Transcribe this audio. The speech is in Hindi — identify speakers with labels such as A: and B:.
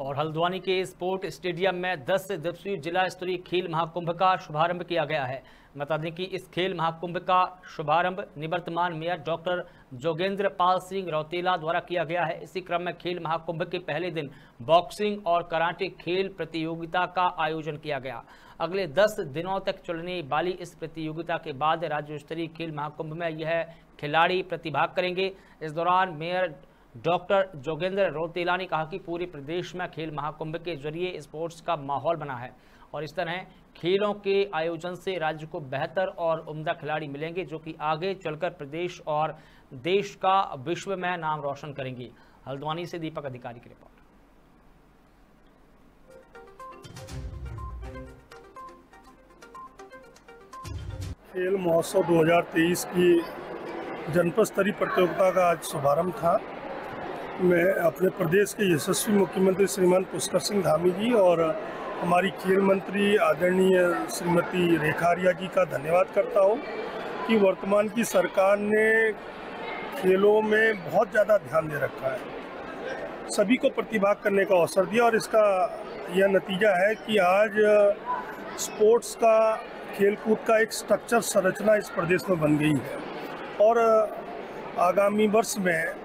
A: और हल्द्वानी के स्पोर्ट स्टेडियम में 10 दिवसीय जिला स्तरीय खेल महाकुंभ का शुभारंभ किया गया है। बता दें कि इस खेल महाकुंभ का शुभारंभ निवर्तमान मेयर डॉक्टर जोगेंद्र पाल सिंह रौतेला द्वारा किया गया है। इसी क्रम में खेल महाकुंभ के पहले दिन बॉक्सिंग और कराटे खेल प्रतियोगिता का आयोजन किया गया। अगले 10 दिनों तक चलने वाली इस प्रतियोगिता के बाद राज्य स्तरीय खेल महाकुंभ में यह खिलाड़ी प्रतिभाग करेंगे। इस दौरान मेयर डॉक्टर जोगेंद्र रोतेला ने कहा कि पूरे प्रदेश में खेल महाकुंभ के ज़रिए स्पोर्ट्स का माहौल बना है और इस तरह खेलों के आयोजन से राज्य को बेहतर और उम्दा खिलाड़ी मिलेंगे जो कि आगे चलकर प्रदेश और देश का विश्व में नाम रोशन करेंगे। हल्द्वानी से दीपक अधिकारी की रिपोर्ट।
B: खेल महोत्सव 2023 की जनपद स्तरीय प्रतियोगिता का आज शुभारंभ था। मैं अपने प्रदेश के यशस्वी मुख्यमंत्री श्रीमान पुष्कर सिंह धामी जी और हमारी खेल मंत्री आदरणीय श्रीमती रेखारिया जी का धन्यवाद करता हूँ कि वर्तमान की सरकार ने खेलों में बहुत ज़्यादा ध्यान दे रखा है। सभी को प्रतिभाग करने का अवसर दिया और इसका यह नतीजा है कि आज स्पोर्ट्स का, खेलकूद का एक स्ट्रक्चर संरचना इस प्रदेश में बन गई है और आगामी वर्ष में